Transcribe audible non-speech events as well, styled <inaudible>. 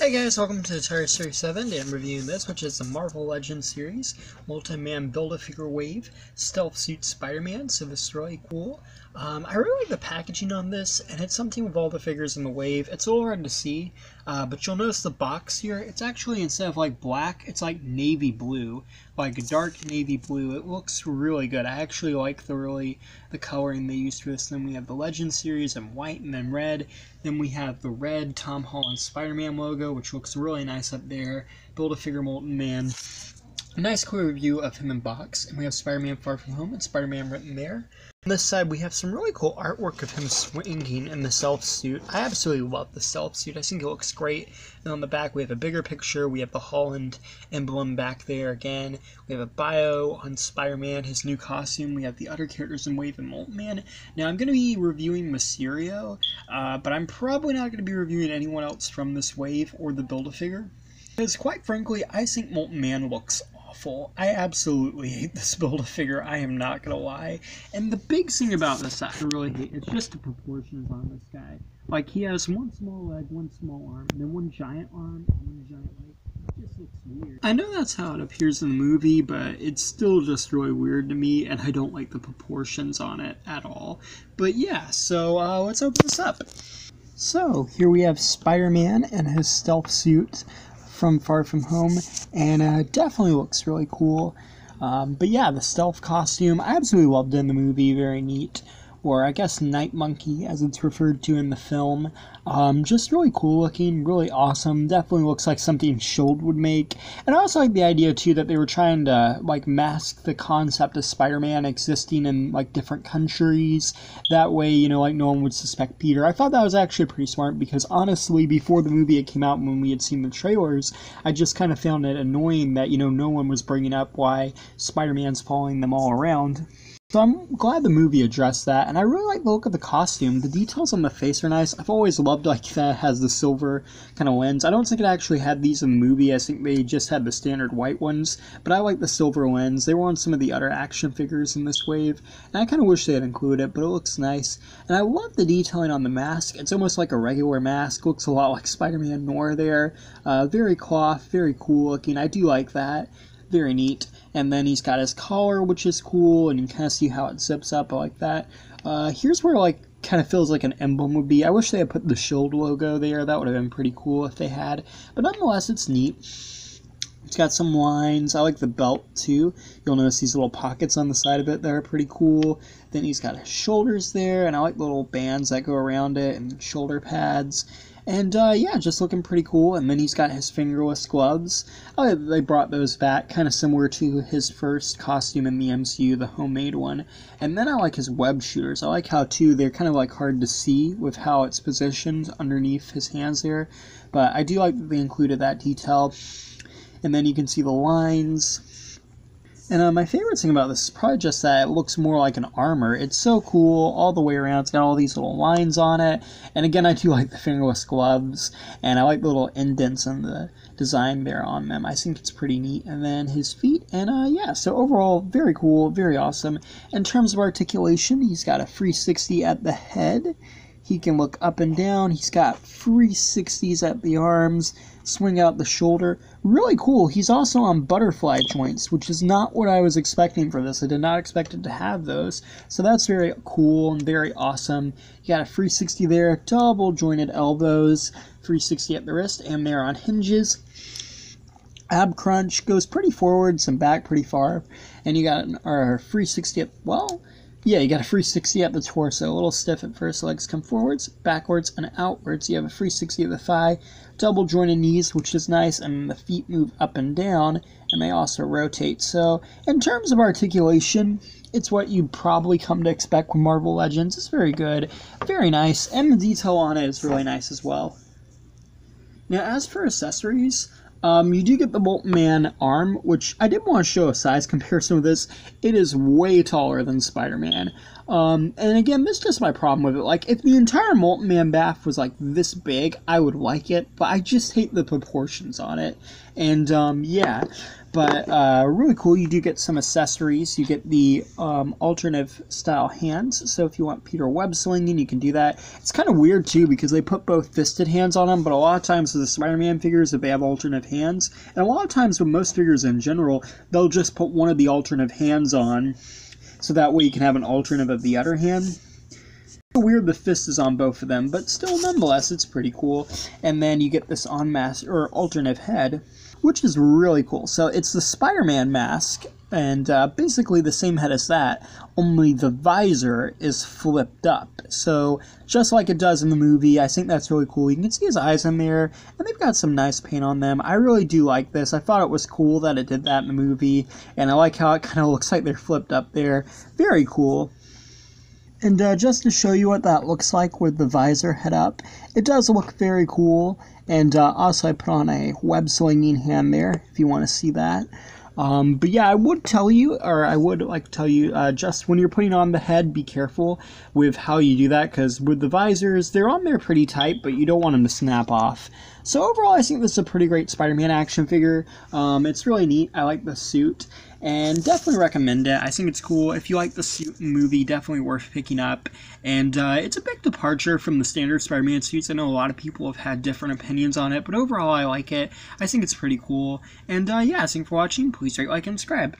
Hey guys, welcome to Atari Series 7. I'm reviewing this, which is the Marvel Legends series, Molten Man Build-A-Figure Wave, Stealth Suit Spider-Man, this cool. Um, I really like the packaging on this, and it's something with all the figures in the wave. It's a little hard to see, uh, but you'll notice the box here, it's actually, instead of like black, it's like navy blue, like a dark navy blue. It looks really good. I actually like the really, the coloring they used for this. Then we have the Legend series in white and then red. Then we have the red Tom Holland Spider-Man logo, which looks really nice up there. Build-A-Figure Molten Man. A nice clear view of him in box, and we have Spider-Man Far From Home and Spider-Man written there. On this side, we have some really cool artwork of him swinging in the stealth suit. I absolutely love the stealth suit. I think it looks great. And on the back, we have a bigger picture. We have the Holland emblem back there again. We have a bio on Spider-Man, his new costume. We have the other characters in Wave and Molten Man. Now, I'm going to be reviewing Mysterio, uh, but I'm probably not going to be reviewing anyone else from this wave or the Build-A-Figure. Because, quite frankly, I think Molten Man looks awful. I absolutely hate this Build-A-Figure, I am not gonna lie. And the big thing about this that I really hate is just the proportions on this guy. Like, he has one small leg, one small arm, and then one giant arm, and one giant leg. It just looks weird. I know that's how it appears in the movie, but it's still just really weird to me, and I don't like the proportions on it at all. But yeah, so uh, let's open this up. So, here we have Spider-Man and his stealth suit from Far From Home, and uh, definitely looks really cool. Um, but yeah, the stealth costume, I absolutely loved in the movie, very neat or I guess Night Monkey as it's referred to in the film. Um, just really cool looking, really awesome. Definitely looks like something Shield would make. And I also like the idea too that they were trying to like mask the concept of Spider-Man existing in like different countries. That way, you know, like no one would suspect Peter. I thought that was actually pretty smart because honestly, before the movie had came out, when we had seen the trailers, I just kind of found it annoying that you know no one was bringing up why Spider-Man's following them all around. So I'm glad the movie addressed that, and I really like the look of the costume. The details on the face are nice. I've always loved like that has the silver kind of lens. I don't think it actually had these in the movie. I think they just had the standard white ones, but I like the silver lens. They were on some of the other action figures in this wave, and I kind of wish they had included it, but it looks nice. And I love the detailing on the mask. It's almost like a regular mask. Looks a lot like Spider-Man Noir there. Uh, very cloth, very cool looking. I do like that very neat. And then he's got his collar, which is cool, and you kind of see how it zips up like that. Uh, here's where like kind of feels like an emblem would be. I wish they had put the shield logo there. That would have been pretty cool if they had. But nonetheless, it's neat. It's got some lines. I like the belt too. You'll notice these little pockets on the side of it that are pretty cool. Then he's got his shoulders there, and I like little bands that go around it and shoulder pads. And uh, yeah, just looking pretty cool. And then he's got his fingerless gloves. Oh, they brought those back, kind of similar to his first costume in the MCU, the homemade one. And then I like his web shooters. I like how too they're kind of like hard to see with how it's positioned underneath his hands there. But I do like that they included that detail. And then you can see the lines and uh, my favorite thing about this is probably just that it looks more like an armor. It's so cool all the way around. It's got all these little lines on it. And again, I do <laughs> like the fingerless gloves, and I like the little indents and the design there on them. I think it's pretty neat. And then his feet, and uh, yeah, so overall, very cool, very awesome. In terms of articulation, he's got a 360 at the head. He can look up and down. He's got 360s at the arms, swing out the shoulder. Really cool. He's also on butterfly joints, which is not what I was expecting for this. I did not expect it to have those. So that's very cool and very awesome. You got a 360 there, double jointed elbows, 360 at the wrist, and they're on hinges ab crunch goes pretty forward, some back pretty far, and you got or 360 at, well, yeah, you got a 360 at the torso, a little stiff at first. Legs come forwards, backwards, and outwards. You have a 360 at the thigh, double jointed knees, which is nice, and the feet move up and down, and they also rotate. So, in terms of articulation, it's what you probably come to expect from Marvel Legends. It's very good, very nice, and the detail on it is really nice as well. Now, as for accessories, um, you do get the Molten Man arm, which I did want to show a size <laughs> comparison with this. It is way taller than Spider-Man. Um, and again, this is just my problem with it. Like, if the entire Molten Man bath was like this big, I would like it, but I just hate the proportions on it. And um, yeah, but uh, really cool. You do get some accessories. You get the um, alternative style hands. So if you want Peter web slinging, you can do that. It's kind of weird too because they put both fisted hands on them, but a lot of times with the Spider-Man figures, if they have alternative hands, and a lot of times with most figures in general, they'll just put one of the alternative hands on, so that way you can have an alternative of the other hand weird the fist is on both of them, but still, nonetheless, it's pretty cool. And then you get this on mask or alternate head, which is really cool. So it's the Spider-Man mask, and uh, basically the same head as that, only the visor is flipped up. So just like it does in the movie, I think that's really cool. You can see his eyes in there, and they've got some nice paint on them. I really do like this. I thought it was cool that it did that in the movie, and I like how it <laughs> kind of looks like they're flipped up there. Very cool. And uh, just to show you what that looks like with the visor head up, it does look very cool. And uh, also I put on a web slinging hand there, if you want to see that. Um, but yeah, I would tell you, or I would like to tell you, uh, just when you're putting on the head, be careful with how you do that, because with the visors, they're on there pretty tight, but you don't want them to snap off. So overall, I think this is a pretty great Spider-Man action figure. Um, it's really neat. I like the suit, and definitely recommend it. I think it's cool. If you like the suit movie, definitely worth picking up. And uh, it's a big departure from the standard Spider-Man suits. I know a lot of people have had different opinions on it, but overall, I like it. I think it's pretty cool. And uh, yeah, thanks for watching. Please rate, like, and subscribe.